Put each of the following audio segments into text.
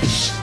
Peace.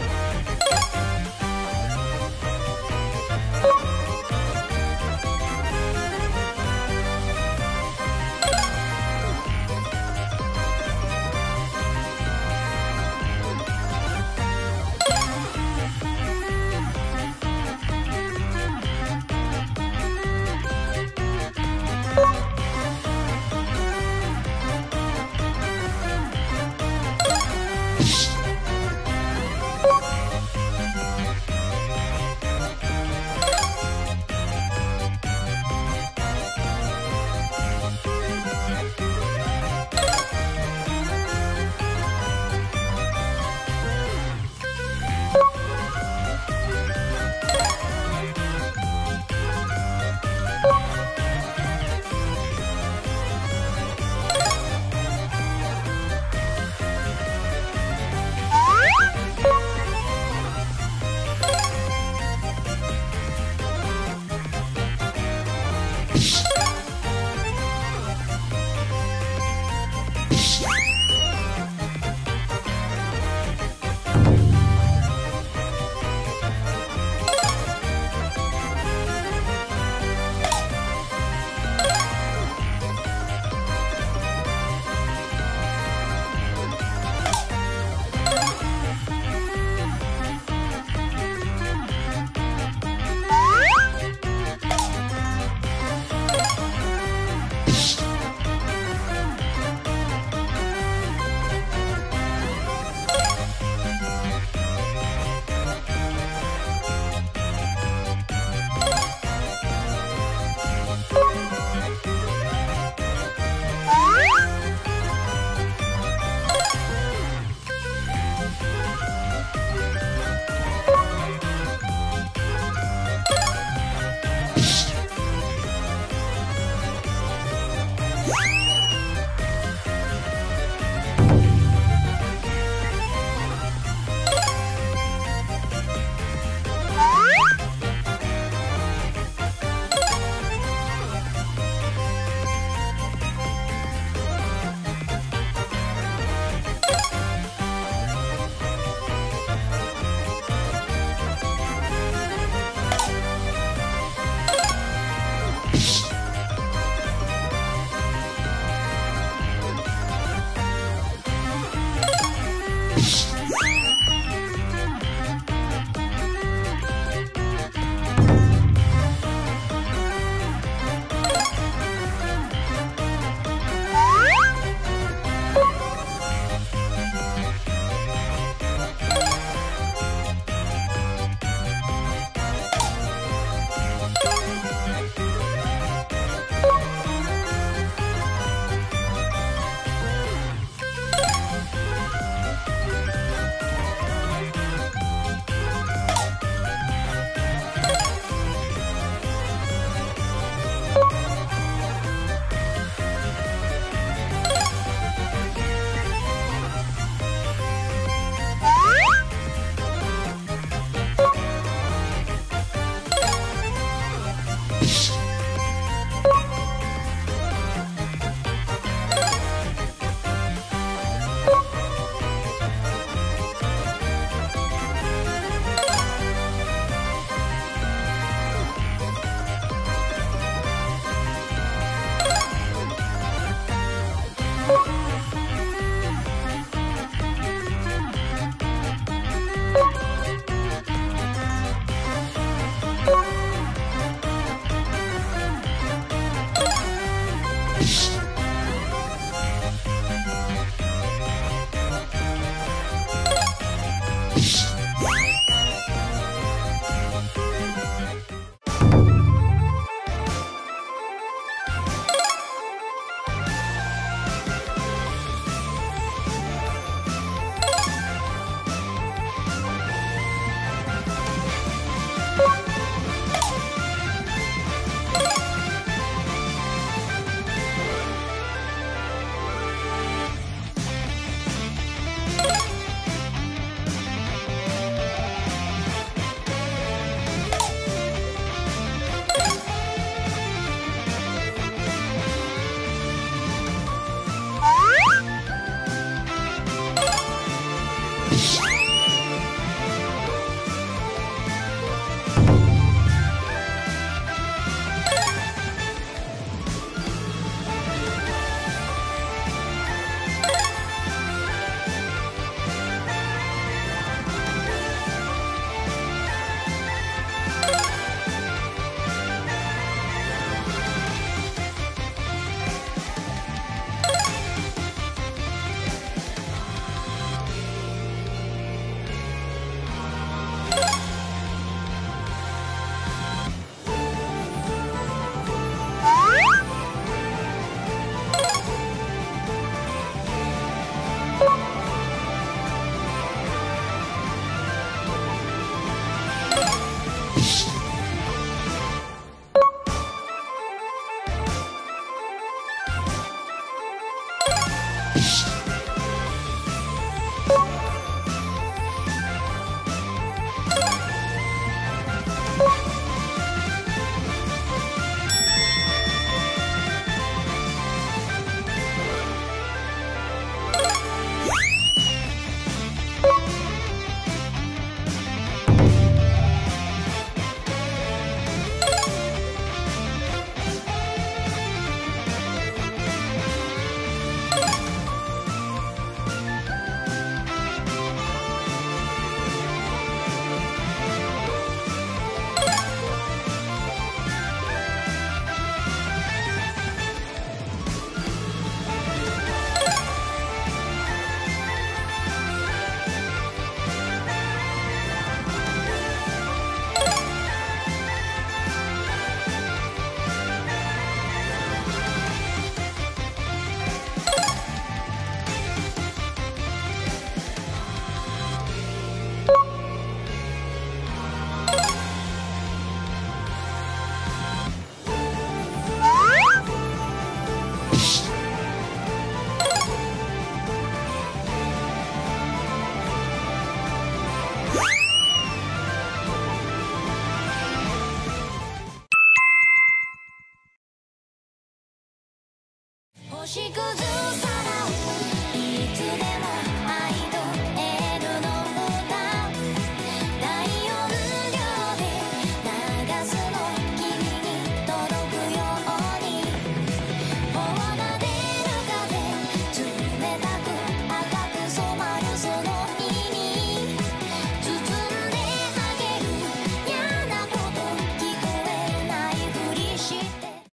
그저